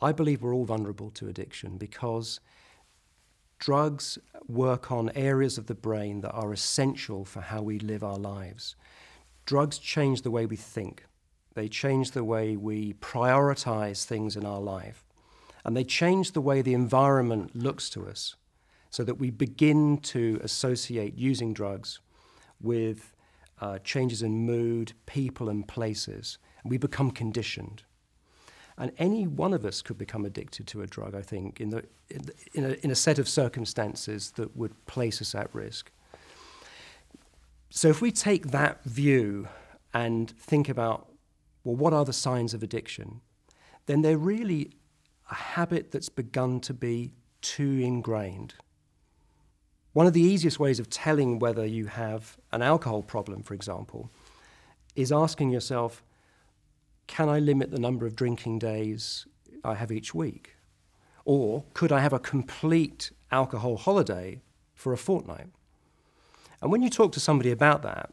I believe we're all vulnerable to addiction because drugs work on areas of the brain that are essential for how we live our lives. Drugs change the way we think, they change the way we prioritize things in our life, and they change the way the environment looks to us so that we begin to associate using drugs with uh, changes in mood, people, and places. And we become conditioned. And any one of us could become addicted to a drug, I think, in, the, in, a, in a set of circumstances that would place us at risk. So if we take that view and think about, well, what are the signs of addiction? Then they're really a habit that's begun to be too ingrained. One of the easiest ways of telling whether you have an alcohol problem, for example, is asking yourself, can I limit the number of drinking days I have each week? Or could I have a complete alcohol holiday for a fortnight? And when you talk to somebody about that,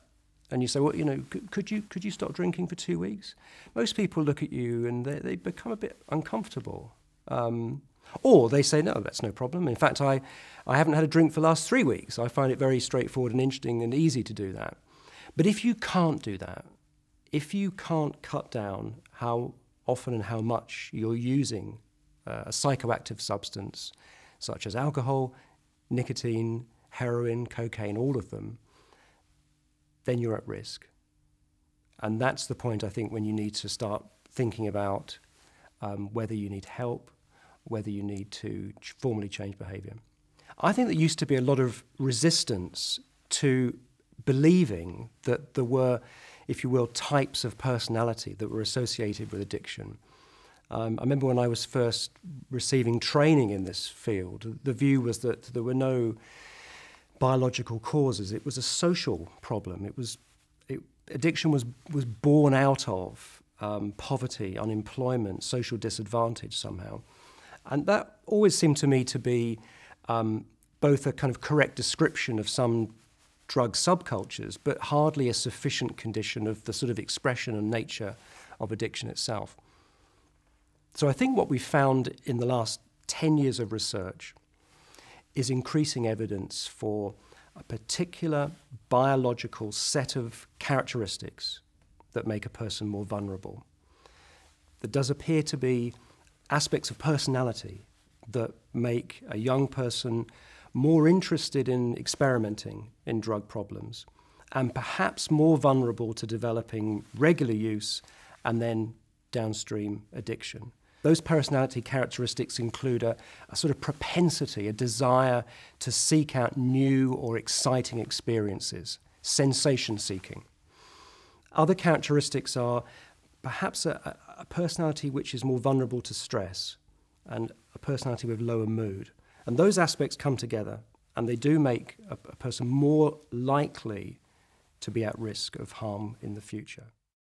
and you say, well, you know, could, you, could you stop drinking for two weeks? Most people look at you and they, they become a bit uncomfortable. Um, or they say, no, that's no problem. In fact, I, I haven't had a drink for the last three weeks. I find it very straightforward and interesting and easy to do that. But if you can't do that, if you can't cut down how often and how much you're using uh, a psychoactive substance, such as alcohol, nicotine, heroin, cocaine, all of them, then you're at risk. And that's the point, I think, when you need to start thinking about um, whether you need help, whether you need to ch- formally change behavior. I think there used to be a lot of resistance to believing that there were if you will, types of personality that were associated with addiction. Um, I remember when I was first receiving training in this field, the view was that there were no biological causes. It was a social problem. It was it, addiction was was born out of um, poverty, unemployment, social disadvantage somehow, and that always seemed to me to be um, both a kind of correct description of some drug subcultures, but hardly a sufficient condition of the sort of expression and nature of addiction itself. So I think what we've found in the last 10 years of research is increasing evidence for a particular biological set of characteristics that make a person more vulnerable. There does appear to be aspects of personality that make a young person more interested in experimenting in drug problems and perhaps more vulnerable to developing regular use and then downstream addiction. Those personality characteristics include a, a, sort of propensity, a desire to seek out new or exciting experiences, sensation seeking. Other characteristics are perhaps a, a personality which is more vulnerable to stress and a personality with lower mood. And those aspects come together, and they do make a, a person more likely to be at risk of harm in the future.